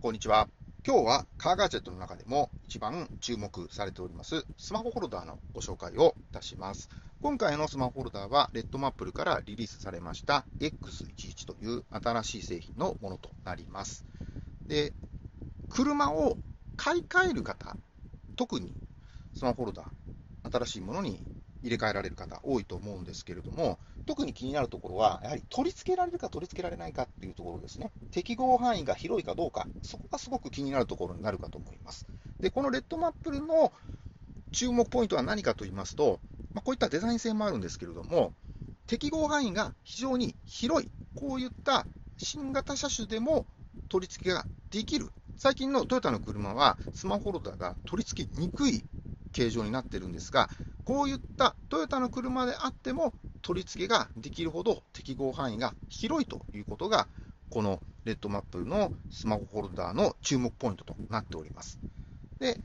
こんにちは。今日はカーガジェットの中でも一番注目されておりますスマホホルダーのご紹介をいたします。今回のスマホホルダーはレッドマップルからリリースされました X11 という新しい製品のものとなります。で、車を買い替える方、特にスマホホルダー、新しいものに入れ替えられる方多いと思うんですけれども、特に気になるところは、やはり取り付けられるか取り付けられないかっていうところですね。適合範囲が広いかどうか、そこがすごく気になるところになるかと思います。で、このレッドマップルの注目ポイントは何かと言いますと、まあ、こういったデザイン性もあるんですけれども、適合範囲が非常に広い、こういった新型車種でも取り付けができる。最近のトヨタの車はスマホホルダーが取り付けにくい形状になってるんですが、こういったトヨタの車であっても取り付けができるほど適合範囲が広いということが、このレッドマップのスマホホルダーの注目ポイントとなっております。で、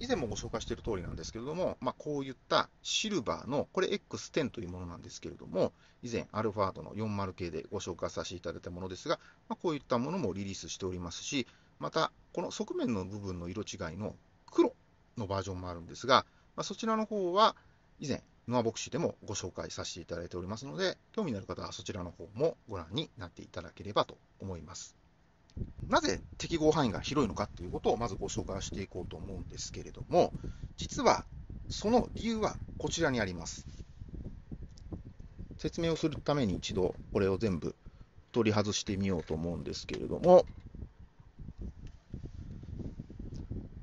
以前もご紹介している通りなんですけれども、まあ、こういったシルバーの、これ X10 というものなんですけれども、以前アルファードの40系でご紹介させていただいたものですが、まあ、こういったものもリリースしておりますし、また、この側面の部分の色違いの黒のバージョンもあるんですが、まあ、そちらの方は以前、ノアボクシーでもご紹介させていただいておりますので、興味のある方はそちらの方もご覧になっていただければと思います。なぜ適合範囲が広いのかということをまずご紹介していこうと思うんですけれども、実はその理由はこちらにあります。説明をするために一度これを全部取り外してみようと思うんですけれども、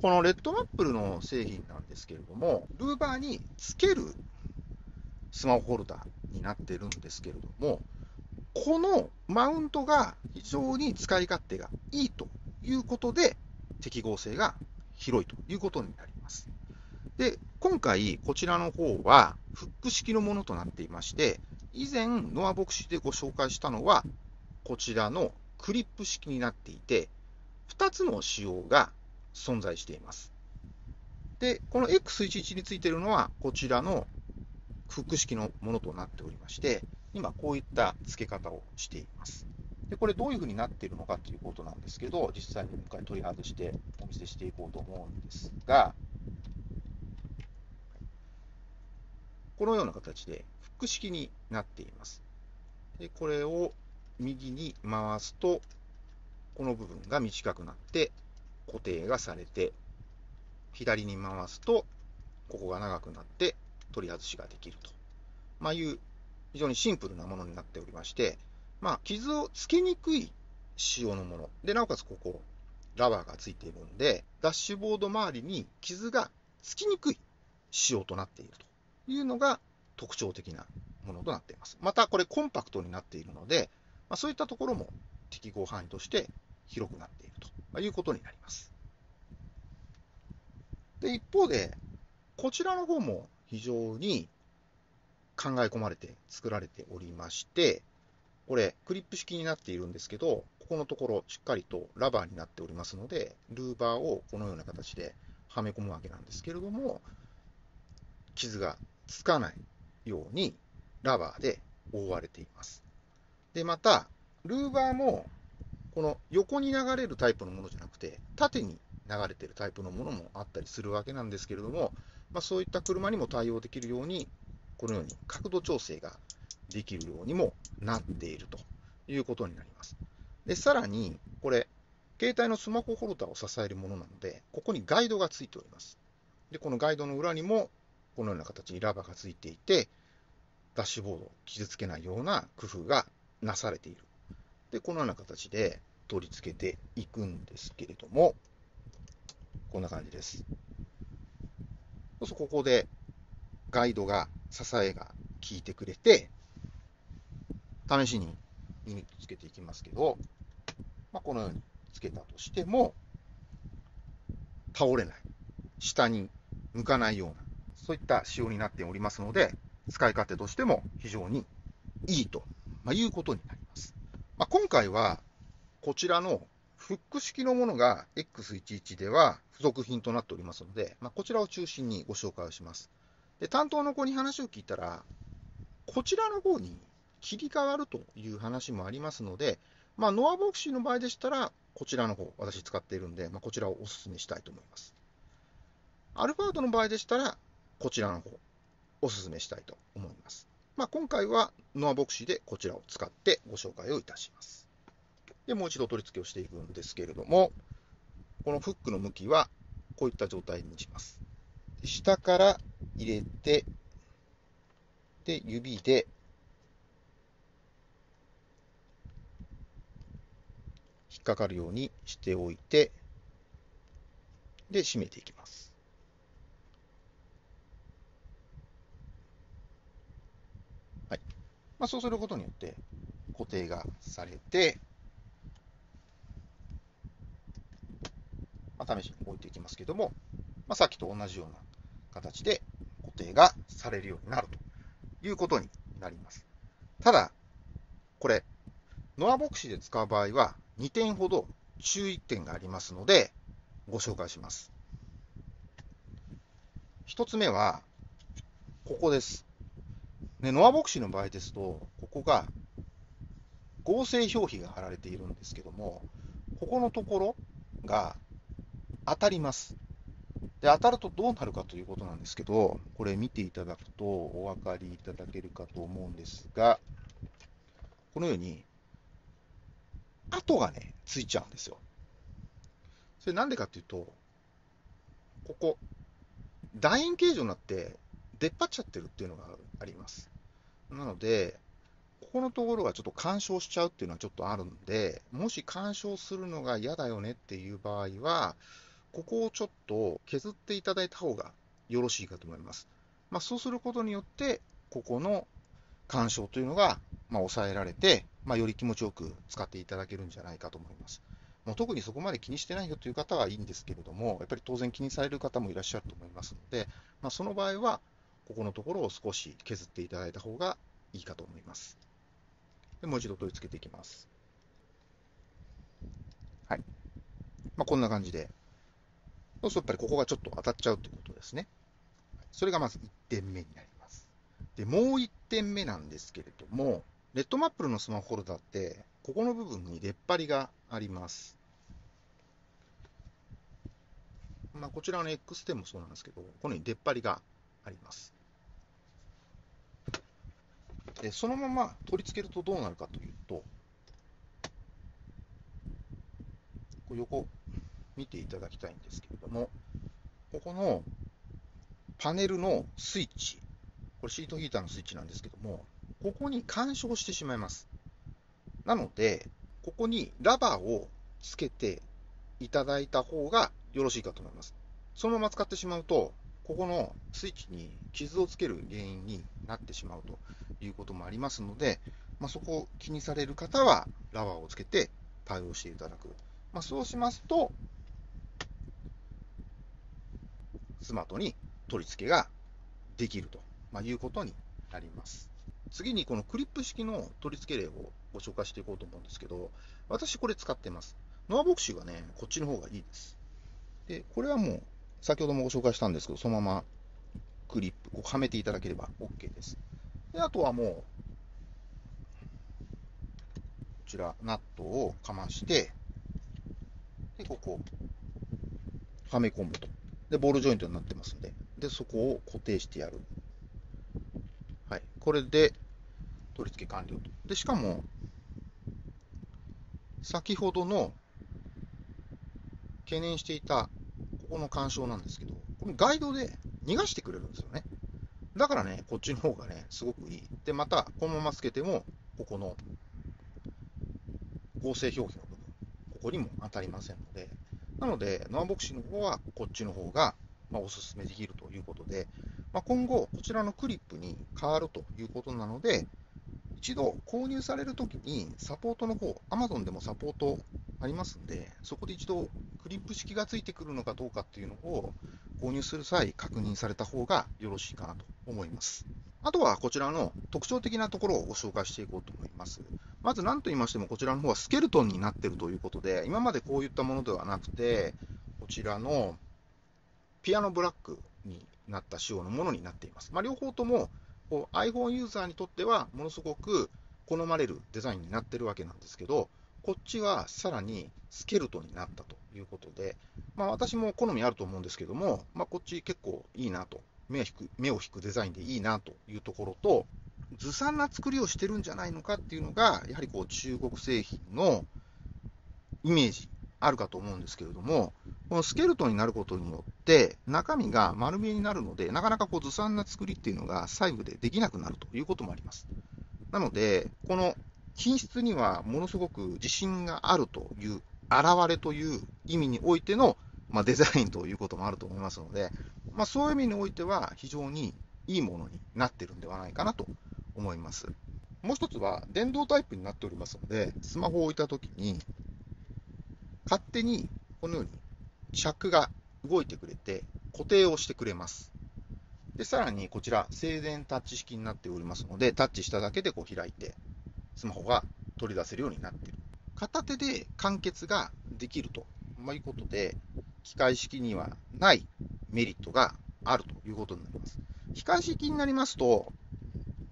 このレッドマップルの製品なんですけれども、ルーバーにつけるスマホホルダーになってるんですけれども、このマウントが非常に使い勝手がいいということで、適合性が広いということになります。で、今回、こちらの方はフック式のものとなっていまして、以前、ノアボクシでご紹介したのは、こちらのクリップ式になっていて、2つの仕様が存在しています。で、この X11 についているのは、こちらのフック式のものとなっておりまして、今こういった付け方をしています。で、これどういうふうになっているのかということなんですけど、実際に今回取り外してお見せしていこうと思うんですが、このような形でフック式になっています。で、これを右に回すと、この部分が短くなって固定がされて、左に回すと、ここが長くなって取り外しができると、まあ、いう非常にシンプルなものになっておりまして、まあ、傷をつけにくい仕様のもの。で、なおかつここ、ラバーがついているんで、ダッシュボード周りに傷がつきにくい仕様となっているというのが特徴的なものとなっています。また、これコンパクトになっているので、まあ、そういったところも適合範囲として広くなっているということになります。で、一方で、こちらの方も非常に考え込まれて作られておりまして、これ、クリップ式になっているんですけど、ここのところ、しっかりとラバーになっておりますので、ルーバーをこのような形ではめ込むわけなんですけれども、傷がつかないようにラバーで覆われています。で、また、ルーバーもこの横に流れるタイプのものじゃなくて、縦に流れてるタイプのものもあったりするわけなんですけれども、まあ、そういった車にも対応できるように、このように角度調整ができるようにもなっているということになります。で、さらに、これ、携帯のスマホホルダーを支えるものなので、ここにガイドがついております。で、このガイドの裏にも、このような形にラバーがついていて、ダッシュボードを傷つけないような工夫がなされている。で、このような形で取り付けていくんですけれども、こんな感じです。そうするとここでガイドが、支えが効いてくれて、試しにユニットつけていきますけど、まあ、このようにつけたとしても、倒れない、下に向かないような、そういった仕様になっておりますので、使い勝手としても非常にいいと、まあ、いうことになります。まあ、今回は、こちらのフック式のものが X11 では付属品となっておりますので、まあ、こちらを中心にご紹介をします。で担当の子に話を聞いたら、こちらの方に切り替わるという話もありますので、まあ、ノアボクシーの場合でしたら、こちらの方、私使っているんで、まあ、こちらをお勧めしたいと思います。アルファードの場合でしたら、こちらの方、お勧めしたいと思います。まあ、今回はノアボクシーでこちらを使ってご紹介をいたします。で、もう一度取り付けをしていくんですけれども、このフックの向きはこういった状態にします。下から入れて、で、指で引っかかるようにしておいて、で、締めていきます。はい。まあ、そうすることによって固定がされて、まあ、試しに置いていきますけども、まあ、さっきと同じような形で固定がされるようになるということになります。ただ、これ、ノアボクシで使う場合は2点ほど注意点がありますので、ご紹介します。1つ目は、ここです。ね、ノアボクシーの場合ですと、ここが合成表皮が貼られているんですけども、ここのところが当たります。で、当たるとどうなるかということなんですけど、これ見ていただくとお分かりいただけるかと思うんですが、このように、跡がね、ついちゃうんですよ。それなんでかっていうと、ここ、楕円形状になって出っ張っちゃってるっていうのがあります。なので、ここのところがちょっと干渉しちゃうっていうのはちょっとあるんで、もし干渉するのが嫌だよねっていう場合は、ここをちょっと削っていただいた方がよろしいかと思います。まあ、そうすることによって、ここの干渉というのが、まあ、抑えられて、まあ、より気持ちよく使っていただけるんじゃないかと思います。もう特にそこまで気にしてないよという方はいいんですけれども、やっぱり当然気にされる方もいらっしゃると思いますので、まあ、その場合は、ここのところを少し削っていただいた方がいいかと思います。でもう一度取り付けていきます。はい。まあ、こんな感じでそうするとやっぱりここがちょっと当たっちゃうということですね。それがまず1点目になります。で、もう1点目なんですけれども、レッドマップルのスマホホルダーって、ここの部分に出っ張りがあります。まあ、こちらの X10 もそうなんですけど、このように出っ張りがあります。で、そのまま取り付けるとどうなるかというと、こう横見ていただきたいんですけれども、ここのパネルのスイッチ、これシートヒーターのスイッチなんですけども、ここに干渉してしまいます。なので、ここにラバーをつけていただいた方がよろしいかと思います。そのまま使ってしまうと、ここのスイッチに傷をつける原因になってしまうということもありますので、まあ、そこを気にされる方はラバーをつけて対応していただく。まあ、そうしますと、スマートに取り付けができると、まいうことになります。次にこのクリップ式の取り付け例をご紹介していこうと思うんですけど、私これ使ってます。ノアボクシーはね、こっちの方がいいです。で、これはもう、先ほどもご紹介したんですけど、そのままクリップ、こうはめていただければ OK です。で、あとはもう、こちら、ナットをかまして、で、ここ、はめ込むと。で、ボールジョイントになってますんで、で、そこを固定してやる。はい。これで、取り付け完了と。で、しかも、先ほどの懸念していた、ここの干渉なんですけど、このガイドで逃がしてくれるんですよね。だからね、こっちの方がね、すごくいい。で、また、このままつけても、ここの合成表記の部分、ここにも当たりませんので、なので、ノアボクシーの方はこっちの方が、まあ、お勧めできるということで、まあ、今後、こちらのクリップに変わるということなので、一度購入されるときにサポートの方、Amazon でもサポートありますんで、そこで一度クリップ式がついてくるのかどうかっていうのを購入する際、確認された方がよろしいかなと。思います。あとはこちらの特徴的なところをご紹介していこうと思います。まず何と言いましても、こちらの方はスケルトンになっているということで、今までこういったものではなくて、こちらのピアノブラックになった仕様のものになっています。まあ、両方ともこう iPhone ユーザーにとってはものすごく好まれるデザインになってるわけなんですけど、こっちはさらにスケルトンになったということで、まあ、私も好みあると思うんですけども、まあ、こっち結構いいなと目を引く、目を引くデザインでいいなというところと、ずさんな作りをしてるんじゃないのかっていうのが、やはりこう中国製品のイメージあるかと思うんですけれども、このスケルトンになることによって、中身が丸見えになるので、なかなかこうずさんな作りっていうのが細部でできなくなるということもあります。なので、この品質にはものすごく自信があるという、現れという意味においての、まあ、デザインということもあると思いますので、まあ、そういう意味においては非常にいいものになってるんではないかなと思います。もう一つは電動タイプになっておりますので、スマホを置いたときに、勝手にこのようにチャックが動いてくれて固定をしてくれます。で、さらにこちら、静電タッチ式になっておりますので、タッチしただけでこう開いて、スマホが取り出せるようになっている。片手で完結ができると、ま、いうことで、機械式にはないメリットがあるということになります。機械式になりますと、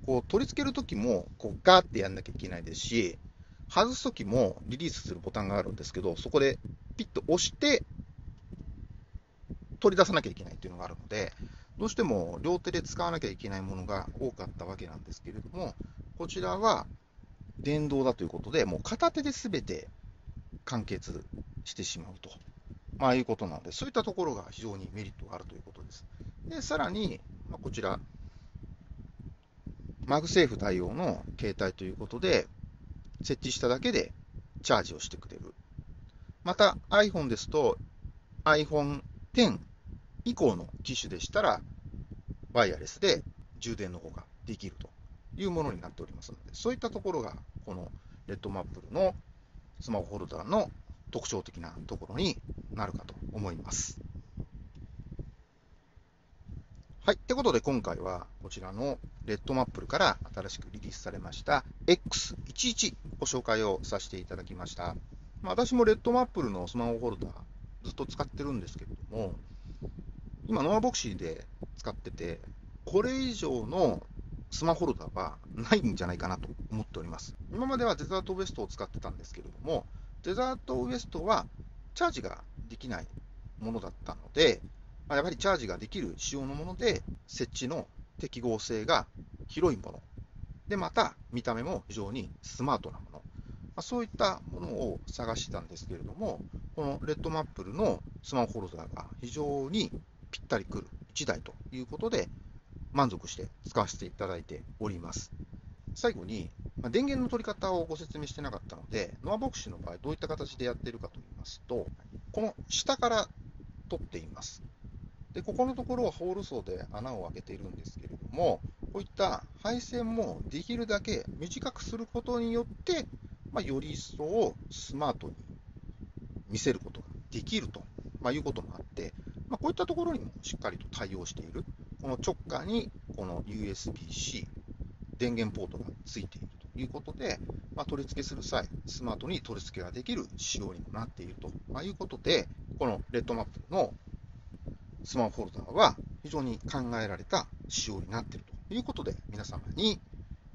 こう取り付けるときもこうガーってやんなきゃいけないですし、外すときもリリースするボタンがあるんですけど、そこでピッと押して取り出さなきゃいけないっていうのがあるので、どうしても両手で使わなきゃいけないものが多かったわけなんですけれども、こちらは電動だということで、もう片手で全て完結してしまうと、まあ、いうことなので、そういったところが非常にメリットがあるということです。で、さらに、まあ、こちら、 MagSafe 対応の携帯ということで、設置しただけでチャージをしてくれる。また iPhone ですと iPhone X 以降の機種でしたら、ワイヤレスで充電の方ができるというものになっておりますので、そういったところが、このレッドマップルのスマホホルダーの特徴的なところになるかと思います。はい。ってことで今回はこちらのレッドマップルから新しくリリースされました X11 ご紹介をさせていただきました。まあ、私もレッドマップルのスマホホルダーずっと使ってるんですけれども、今ノアボクシーで使ってて、これ以上のスマホホルダーはないんじゃないかなと思っております。今まではデザートウエストを使ってたんですけれども、デザートウエストはチャージができないものだったので、まあ、やはりチャージができる仕様のもので、設置の適合性が広いもの。で、また見た目も非常にスマートなもの。まあ、そういったものを探してたんですけれども、このレッドマップルのスマホホルダーが非常にぴったりくる1台ということで、満足して使わせていただいております。最後に、ま、電源の取り方をご説明してなかったので、ノアボクシーの場合、どういった形でやっているかと言いますと、この下から取っています。で、ここのところはホール層で穴を開けているんですけれども、こういった配線もできるだけ短くすることによって、まあ、より一層スマートに見せることができると、まあ、いうこともあって、まあ、こういったところにもしっかりと対応している。この直下にこの USB-C 電源ポートがついているいうことで、まあ、取り付けする際、スマートに取り付けができる仕様にもなっていると、まいうことで、このレッドマップのスマホホルダーは非常に考えられた仕様になっているということで、皆様に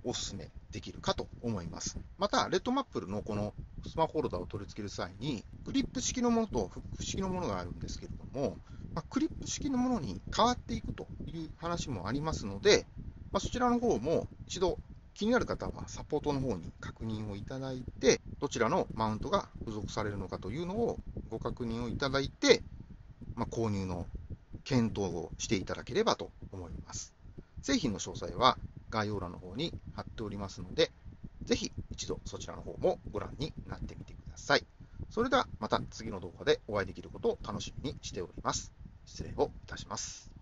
お勧めできるかと思います。また、レッドマップルのこのスマホホルダーを取り付ける際に、クリップ式のものとフック式のものがあるんですけれども、まあ、クリップ式のものに変わっていくという話もありますので、まあ、そちらの方も一度気になる方はサポートの方に確認をいただいて、どちらのマウントが付属されるのかというのをご確認をいただいて、まあ、購入の検討をしていただければと思います。製品の詳細は概要欄の方に貼っておりますので、ぜひ一度そちらの方もご覧になってみてください。それではまた次の動画でお会いできることを楽しみにしております。失礼をいたします。